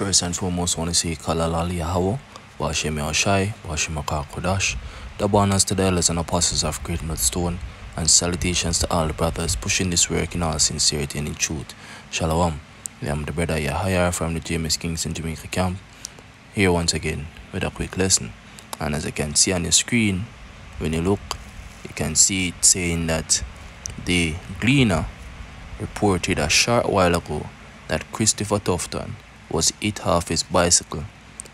First and foremost, I want to say Kalalali Yahweh, Bashem Yahshai, Bashem Kodash, double honors to the elders and apostles of Great Stone, and salutations to all the brothers pushing this work in all sincerity and in truth. Shalom. I am the brother Yahya from the James Kingston Jamaica camp, here once again with a quick lesson. And as you can see on the screen, when you look, you can see it saying that the Gleaner reported a short while ago that Christopher Tufton was hit off his bicycle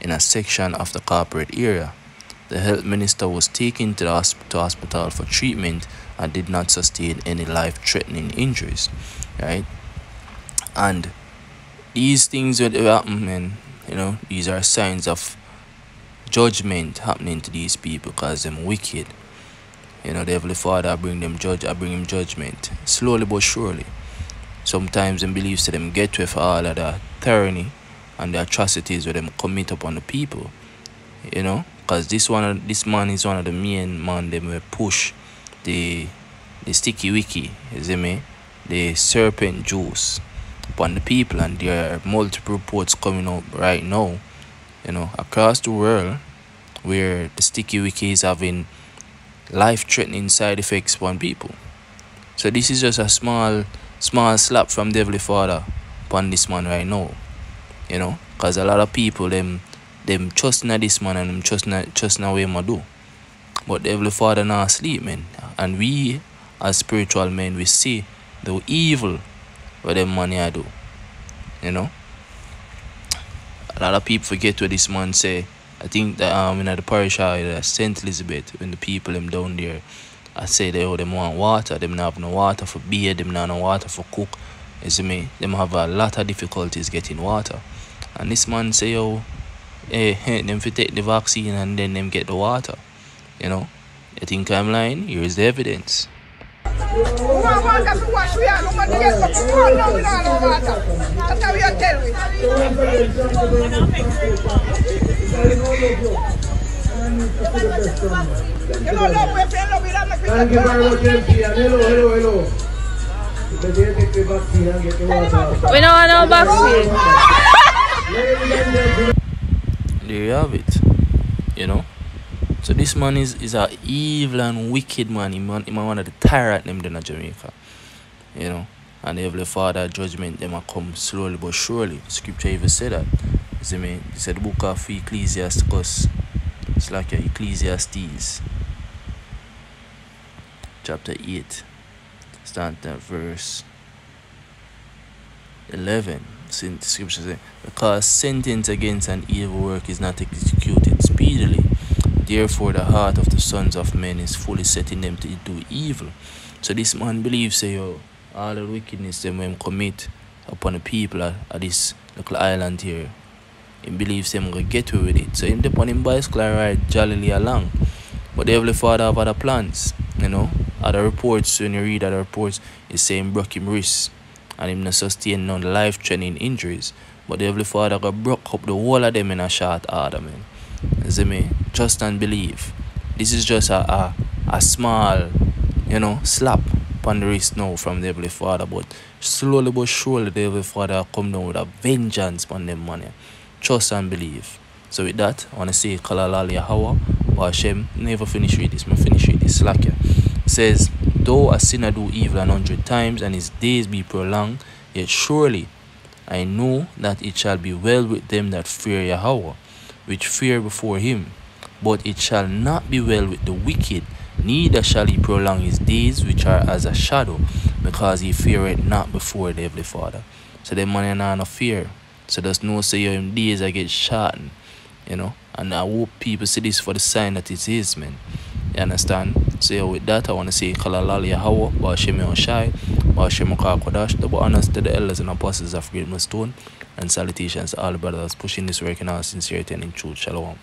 in a section of the corporate area. The health minister was taken to the hospital for treatment and did not sustain any life-threatening injuries, right? And these things would happen, you know, these are signs of judgment happening to these people because they're wicked. You know, the Heavenly Father I bring them judge, I bring him judgment slowly but surely. Sometimes them beliefs to them get with all of the tyranny and the atrocities where them commit upon the people. You know, because this one, this man is one of the main man them will push the the sticky wiki, you see me, the serpent juice upon the people, and there are multiple reports coming up right now, you know, across the world where the sticky wiki is having life-threatening side effects upon people. So this is just a small, small slap from Heavenly Father upon this man right now, you know, because a lot of people them them trusting in this man and them trusting in- trusting in what him do. But the Heavenly Father not asleep, man. And we as spiritual men we see the evil what them money I do. You know? A lot of people forget what this man say. I think that um in the parish of St. Elizabeth when the people them down there I say they oh them want water, them not have no water for beer, them not no water for cook. See me? Them have a lot of difficulties getting water. And this man say yo eh, eh, them fi take the vaccine and then them get the water. You know? You think I'm lying? Here's the evidence. Thank you very much, hello, hello, hello. We don't want no vaccine. There you have it. You know? So this man is, is a evil and wicked man. He man, he man one of the tyrant them in Jamaica. You know? And the Heavenly Father judgment them come slowly but surely. Scripture even said that. You see me? He said the book of Ecclesiasticus. It's like Ecclesiastes. Chapter 8. Start at verse 11 sin- scripture says because sentence against an evil work is not executed speedily. Therefore the heart of the sons of men is fully setting them to do evil. So this man believes say yo all the wickedness them when commit upon the people at, at this little island here. He believes them gonna get away with it. So him upon him bicycle and ride jollily along. But the Heavenly Father have other plans, you know. Other reports, when you read other reports, it's saying broke him wrist and him not sustain none life threatening injuries. But the Heavenly Father got broke up the whole of them in a short order, man. See me? Trust and believe. This is just a, a, a small, you know, slap upon the wrist now from the Heavenly Father. But slowly but surely the Heavenly Father come down with a vengeance upon them money. Trust and believe. So with that, I want to say Kalalal Yahweh, but Hashem never finish with this, man finish with this slack here. Says, though a sinner do evil an hundred times and his days be prolonged, yet surely I know that it shall be well with them that fear Yahweh, which fear before him. But it shall not be well with the wicked, neither shall he prolong his days which are as a shadow, because he feareth not before the Heavenly Father. So them man are not no fear. So there's no say your days I get shortened, you know. And I hope people see this for the sign that it is, man. You understand? So with that, I want to say Kalalal Yahweh, Ba'ashem Yoshai, Ba'ashem Kodash, double honors to the elders and apostles of Great Stone, and salutations to all the brothers pushing this work in all sincerity and in truth. Shalom.